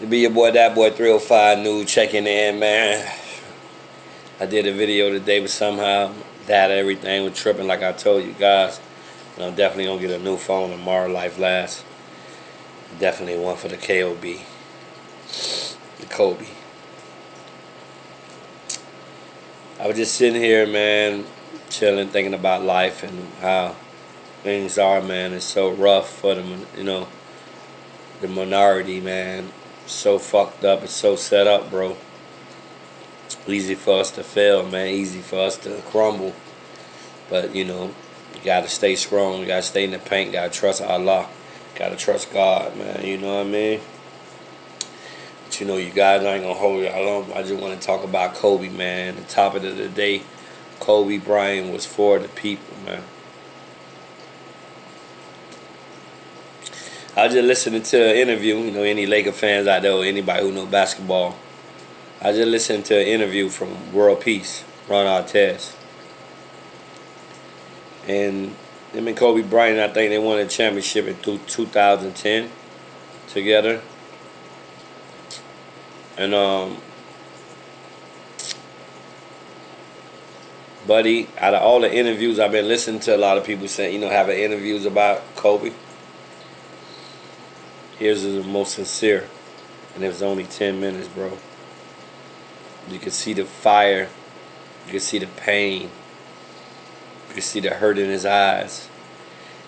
To be your boy, that boy 305 new checking in, man. I did a video today, but somehow that everything was tripping like I told you guys. And I'm definitely gonna get a new phone tomorrow, life last. Definitely one for the KOB. The Kobe. I was just sitting here, man, chilling, thinking about life and how things are, man. It's so rough for them, you know, the minority, man. So fucked up. It's so set up, bro. Easy for us to fail, man. Easy for us to crumble. But, you know, you gotta stay strong. You gotta stay in the paint. You gotta trust Allah. You gotta trust God, man. You know what I mean? But, you know, you guys ain't gonna hold y'all long. I just want to talk about Kobe, man. The topic of the day, Kobe Bryant was for the people, man. I was just listening to an interview, you know, any Laker fans out there or anybody who know basketball. I just listened to an interview from World Peace, Ron Artest. And him and Kobe Bryant, I think they won a championship in 2010 together. And um Buddy, out of all the interviews I've been listening to, a lot of people saying, you know, having interviews about Kobe. Here's the most sincere, and it was only 10 minutes, bro. You can see the fire, you can see the pain, you can see the hurt in his eyes.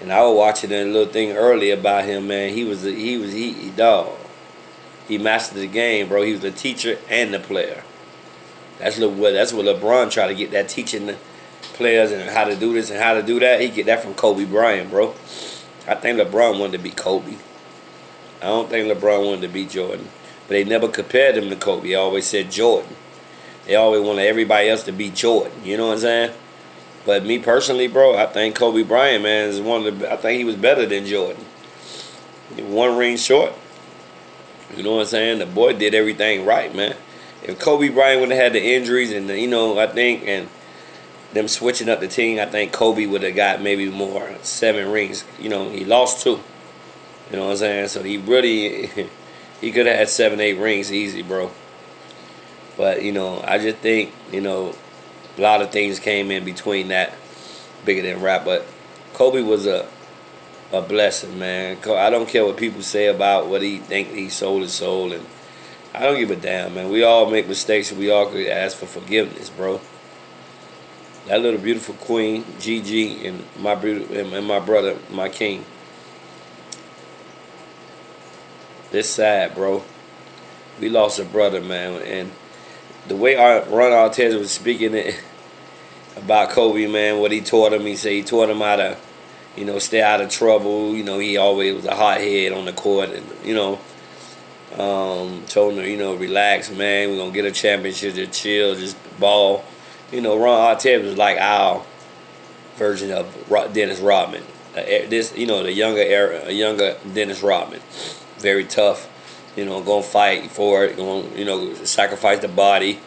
And I was watching that little thing earlier about him, man. He was a, he was he, he dog. He mastered the game, bro. He was the teacher and the player. That's what that's what LeBron tried to get that teaching the players and how to do this and how to do that. He get that from Kobe Bryant, bro. I think LeBron wanted to be Kobe. I don't think LeBron wanted to beat Jordan. But they never compared him to Kobe. They always said Jordan. They always wanted everybody else to beat Jordan. You know what I'm saying? But me personally, bro, I think Kobe Bryant, man, is one of the. I think he was better than Jordan. One ring short. You know what I'm saying? The boy did everything right, man. If Kobe Bryant would have had the injuries and the, you know, I think and them switching up the team, I think Kobe would have got maybe more seven rings. You know, he lost two. You know what I'm saying? So he really, he could have had seven, eight rings easy, bro. But, you know, I just think, you know, a lot of things came in between that bigger than rap. But Kobe was a a blessing, man. I don't care what people say about what he think he sold his soul, and I don't give a damn, man. We all make mistakes, and we all could ask for forgiveness, bro. That little beautiful queen, Gigi, and my beautiful, and my brother, my king. This sad, bro. We lost a brother, man, and the way our Ron Artest was speaking it about Kobe, man, what he taught him, he said he taught him how to, you know, stay out of trouble. You know, he always was a hothead on the court, and you know, um, told him, you know, relax, man. We're gonna get a championship. Just chill, just ball. You know, Ron Artest was like our version of Dennis Rodman. Uh, this, you know, the younger era, younger Dennis Rodman very tough. You know, gonna fight for it. Gonna you know sacrifice the body.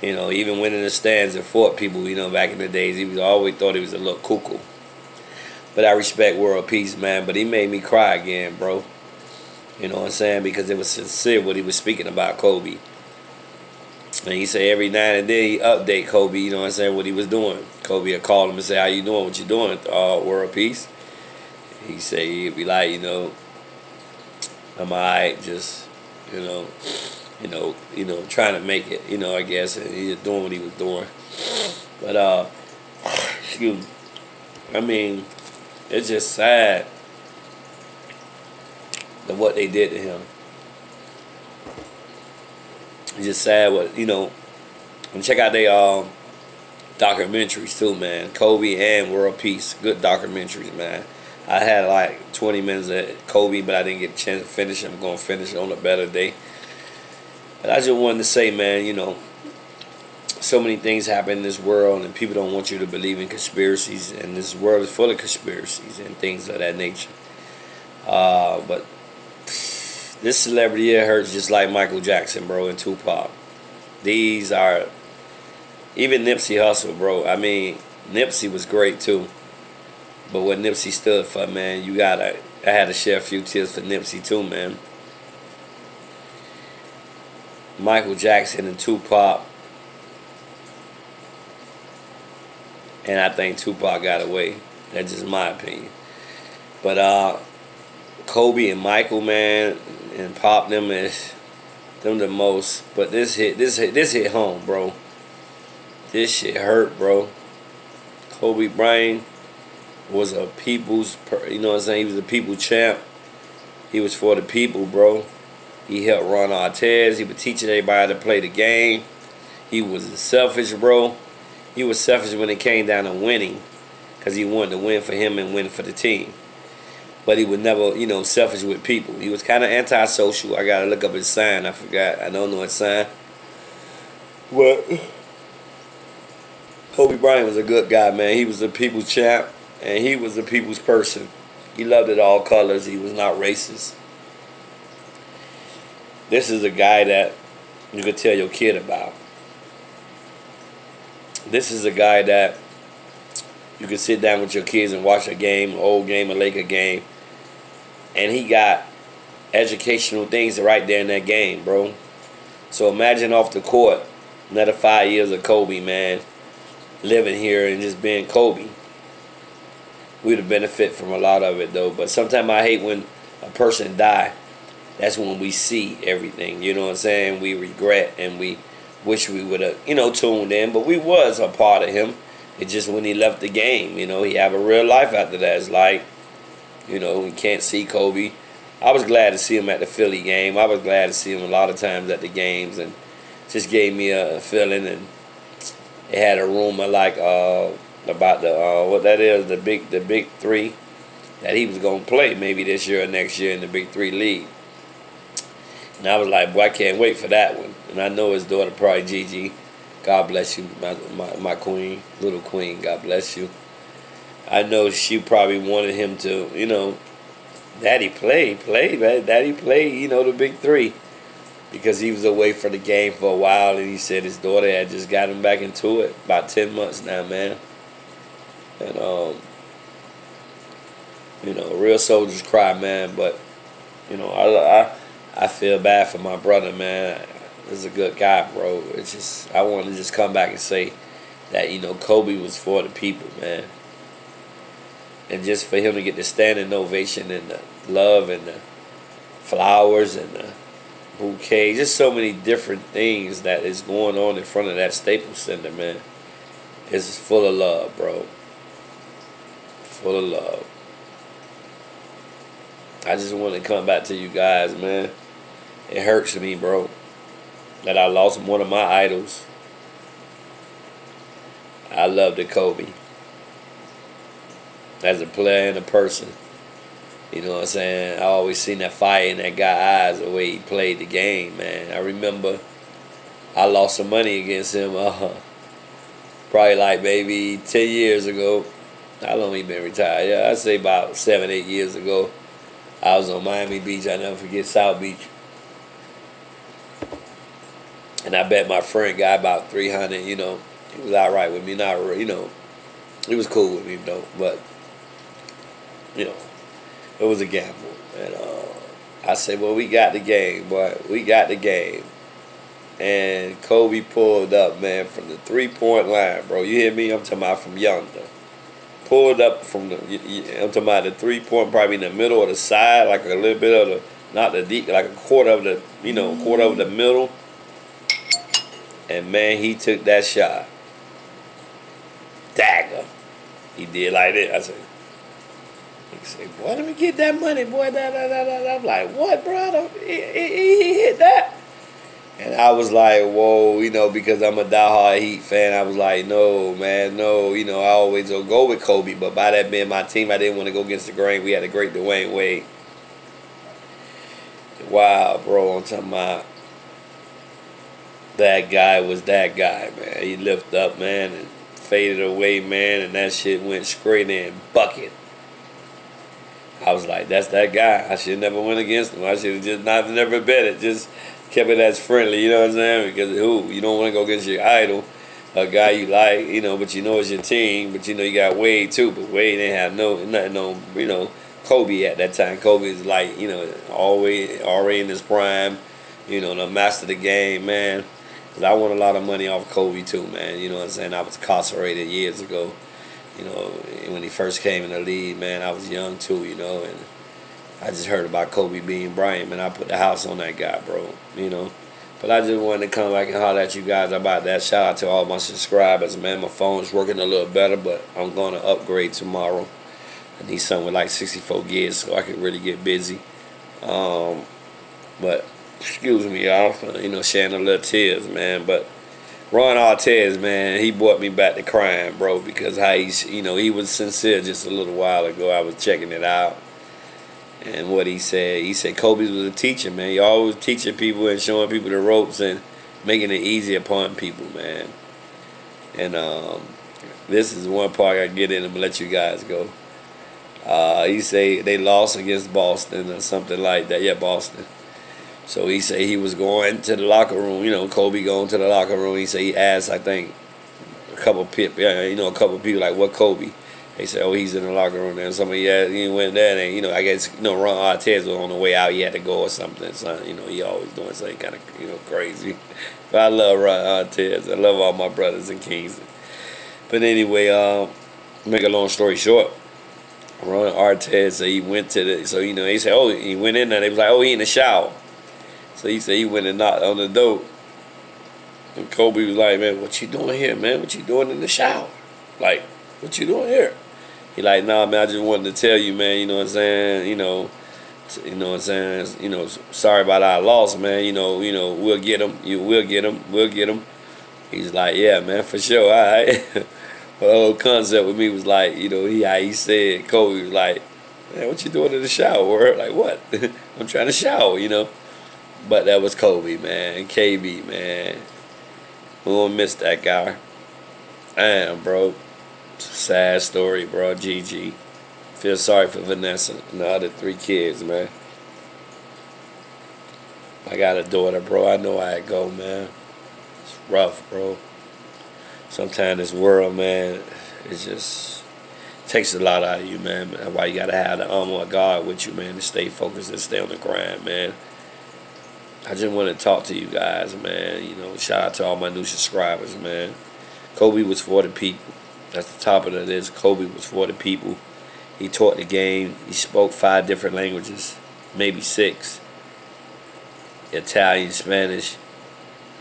You know, even went in the stands and fought people. You know, back in the days, he was always thought he was a little cuckoo. But I respect world peace, man. But he made me cry again, bro. You know what I'm saying? Because it was sincere what he was speaking about Kobe. And he said every night and day he update Kobe, you know what I'm saying, what he was doing. Kobe would call him and say, How you doing? What you doing? Uh, world peace. He say he'd be like, you know, I'm alright, just you know, you know, you know, trying to make it. You know, I guess and he doing what he was doing. But uh, excuse me. I mean, it's just sad that what they did to him. It's just sad what you know. And check out their uh, documentaries too, man. Kobe and World Peace, good documentaries, man. I had like 20 minutes of Kobe, but I didn't get a chance to finish. I'm going to finish on a better day. But I just wanted to say, man, you know, so many things happen in this world, and people don't want you to believe in conspiracies, and this world is full of conspiracies and things of that nature. Uh, but this celebrity here hurts just like Michael Jackson, bro, and Tupac. These are even Nipsey Hussle, bro. I mean, Nipsey was great too. But what Nipsey stood for, man, you gotta. I had to share a few tears for Nipsey too, man. Michael Jackson and Tupac. And I think Tupac got away. That's just my opinion. But uh Kobe and Michael, man, and Pop them is them the most. But this hit this hit this hit home, bro. This shit hurt, bro. Kobe Bryant was a people's, you know what I'm saying? He was a people champ. He was for the people, bro. He helped Ron Artest. He was teaching everybody to play the game. He was selfish, bro. He was selfish when it came down to winning because he wanted to win for him and win for the team. But he was never, you know, selfish with people. He was kind of antisocial. I got to look up his sign. I forgot. I don't know his sign. But Kobe Bryant was a good guy, man. He was a people's champ, and he was a people's person. He loved it all colors. He was not racist. This is a guy that you could tell your kid about. This is a guy that you could sit down with your kids and watch a game, old game, a Laker game, and he got educational things right there in that game, bro. So imagine off the court, another five years of Kobe, man living here and just being Kobe. We'd have benefit from a lot of it though. But sometimes I hate when a person die. That's when we see everything. You know what I'm saying? We regret and we wish we would have, you know, tuned in. But we was a part of him. It's just when he left the game, you know, he have a real life after that. It's like, you know, we can't see Kobe. I was glad to see him at the Philly game. I was glad to see him a lot of times at the games and just gave me a feeling and it had a rumor like uh, about the uh, what that is the big the big three that he was gonna play maybe this year or next year in the big three league. And I was like, boy, I can't wait for that one. And I know his daughter probably Gigi. God bless you, my, my, my queen, little queen. God bless you. I know she probably wanted him to, you know, daddy play, play, man. Daddy play, you know, the big three because he was away from the game for a while, and he said his daughter had just got him back into it about ten months now, man. And um, you know, real soldiers cry, man. But you know, I I I feel bad for my brother, man. He's a good guy, bro. It's just I want to just come back and say that you know Kobe was for the people, man. And just for him to get the standing ovation and the love and the flowers and the bouquet, just so many different things that is going on in front of that Staples Center, man. It's full of love, bro. Full of love. I just want to come back to you guys, man. It hurts me, bro, that I lost one of my idols. I love the Kobe as a player and a person. You know what I'm saying? I always seen that fire in that guy's eyes the way he played the game, man. I remember I lost some money against him uh, probably like maybe 10 years ago. How long he been retired? Yeah, I'd say about seven, eight years ago. I was on Miami Beach. I never forget South Beach. And I bet my friend got about 300, you know. He was all right with me. Not, you know, he was cool with me, though. But, you know, it was a gamble. And uh, I said, well, we got the game, boy. We got the game. And Kobe pulled up, man, from the three-point line, bro. You hear me? I'm talking about from yonder. Pulled up from the, I'm talking about the three-point, probably in the middle of the side, like a little bit of the, not the deep, like a quarter of the, you know, quarter of the middle. And, man, he took that shot. Dagger. He did like that. I said, he said, boy, let me get that money, boy. Da, da, da, da. I'm like, what, bro? He, he, he hit that. And I was like, whoa, you know, because I'm a diehard Heat fan, I was like, no, man, no. You know, I always will go with Kobe, but by that being my team, I didn't want to go against the grain. We had a great Dwyane Wade. Wow, bro, I'm talking about that guy was that guy, man. He lifted up, man, and faded away, man, and that shit went straight in bucket. I was like, that's that guy. I should never went against him. I should have just not never bet it. Just kept it as friendly. You know what I'm saying? Because who you don't want to go against your idol, a guy you like, you know, but you know it's your team. But you know you got Wade too. But Wade didn't have no nothing no you know Kobe at that time. Kobe is like you know always already in his prime. you know, the master of the game, man. Cause I won a lot of money off Kobe too, man. You know what I'm saying? I was incarcerated years ago. You know, when he first came in the league, man, I was young too, you know, and I just heard about Kobe being Bryant, man. I put the house on that guy, bro. You know. But I just wanted to come back and holler at you guys about that. Shout out to all my subscribers, man. My phone's working a little better, but I'm going to upgrade tomorrow. I need something with like 64 gigs so I can really get busy. Um, but excuse me, y'all, you know, shedding a little tears, man. But Ron Artest, man, he brought me back to crying, bro, because how he's, you know, he was sincere just a little while ago. I was checking it out. And what he said, he said Kobe was a teacher, man. He always teaching people and showing people the ropes and making it easy upon people, man. And um, this is one part I get in and let you guys go. Uh, he say they lost against Boston or something like that. Yeah, Boston. So he say he was going to the locker room. You know, Kobe going to the locker room. He say he asked, I think, a couple people, you know, a couple people like, "What Kobe?" They said, "Oh, he's in the locker room." And somebody, yeah, he went there, and you know, I guess you know, Ron Artest was on the way out. He had to go or something. So you know, he always doing something kind of you know crazy. But I love Ron Artest. I love all my brothers in Kingston. But anyway, um, make a long story short. Ron Artest, so he went to the, so you know, he said, oh, he went in there. They was like, oh, he in the shower. So he said he went and knocked on the door. And Kobe was like, man, what you doing here, man? What you doing in the shower? Like, what you doing here? He like, nah, man, I just wanted to tell you, man, you know what I'm saying? You know, you know what I'm saying? You know, sorry about our loss, man. You know, you know, we'll get him. You will get him. We'll get him. He's like, yeah, man, for sure. All right. the whole concept with me was like, you know, he he said, Kobe was like, man, what you doing in the shower? Like, what? I'm trying to shower, you know. But that was Kobe, man. KB, man. We gonna miss that guy. Damn, bro. Sad story, bro. GG. Feel sorry for Vanessa and the other three kids, man. I got a daughter, bro. I know how it go, man. It's rough, bro. Sometimes this world, man, it just takes a lot out of you, man. That's why you gotta have the armor of God with you, man, to stay focused and stay on the grind, man. I just want to talk to you guys, man. You know, shout out to all my new subscribers, man. Kobe was for the people. That's the top of this. Kobe was for the people. He taught the game. He spoke five different languages, maybe six. Italian, Spanish.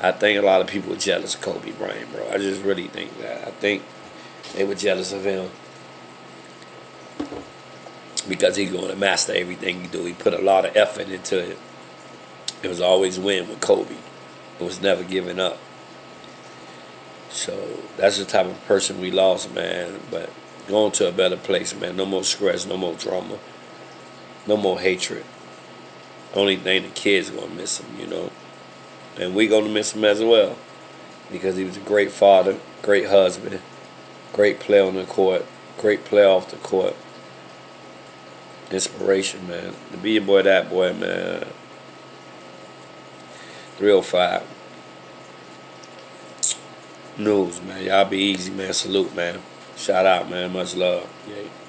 I think a lot of people were jealous of Kobe Bryant, bro. I just really think that. I think they were jealous of him because he's going to master everything he do. He put a lot of effort into it. It was always win with Kobe. It was never giving up. So that's the type of person we lost, man. But going to a better place, man. No more stress, no more drama, no more hatred. Only thing the kids gonna miss him, you know. And we gonna miss him as well. Because he was a great father, great husband, great player on the court, great player off the court. Inspiration, man. To be a boy, that boy, man. 305. News, man. Y'all be easy, man. Salute, man. Shout out, man. Much love. Yeah.